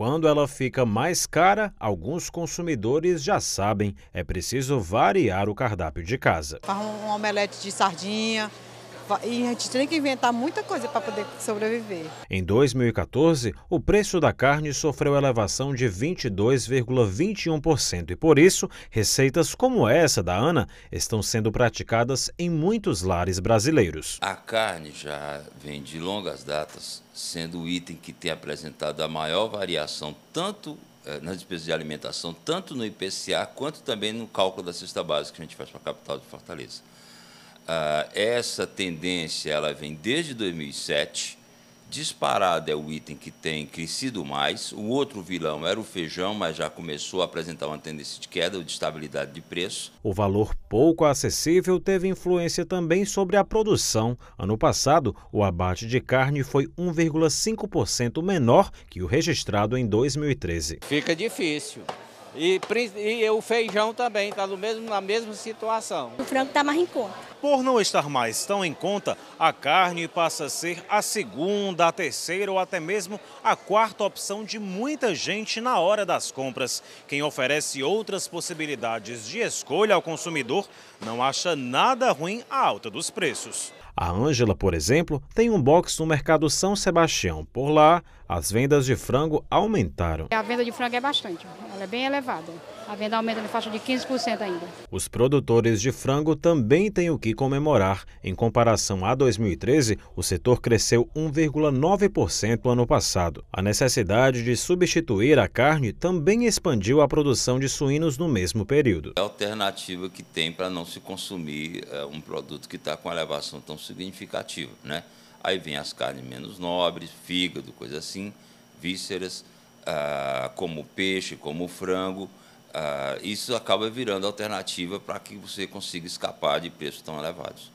Quando ela fica mais cara, alguns consumidores já sabem, é preciso variar o cardápio de casa. Faz um omelete de sardinha, e a gente tem que inventar muita coisa para poder sobreviver. Em 2014, o preço da carne sofreu elevação de 22,21% e por isso, receitas como essa da Ana estão sendo praticadas em muitos lares brasileiros. A carne já vem de longas datas sendo o item que tem apresentado a maior variação tanto eh, nas despesas de alimentação, tanto no IPCA quanto também no cálculo da cesta básica que a gente faz para a capital de Fortaleza. Ah, essa tendência ela vem desde 2007. Disparado é o item que tem crescido mais. O outro vilão era o feijão, mas já começou a apresentar uma tendência de queda ou de estabilidade de preço. O valor pouco acessível teve influência também sobre a produção. Ano passado, o abate de carne foi 1,5% menor que o registrado em 2013. Fica difícil. E, e o feijão também está na mesma situação. O frango está mais em conta. Por não estar mais tão em conta, a carne passa a ser a segunda, a terceira ou até mesmo a quarta opção de muita gente na hora das compras. Quem oferece outras possibilidades de escolha ao consumidor não acha nada ruim a alta dos preços. A Ângela, por exemplo, tem um box no Mercado São Sebastião. Por lá, as vendas de frango aumentaram. A venda de frango é bastante, ela é bem elevada. A venda aumenta na faixa de 15% ainda. Os produtores de frango também têm o que comemorar. Em comparação a 2013, o setor cresceu 1,9% ano passado. A necessidade de substituir a carne também expandiu a produção de suínos no mesmo período. É a alternativa que tem para não se consumir é, um produto que está com elevação tão significativa, né? Aí vem as carnes menos nobres, fígado, coisa assim, vísceras, ah, como peixe, como frango, isso acaba virando alternativa para que você consiga escapar de preços tão elevados.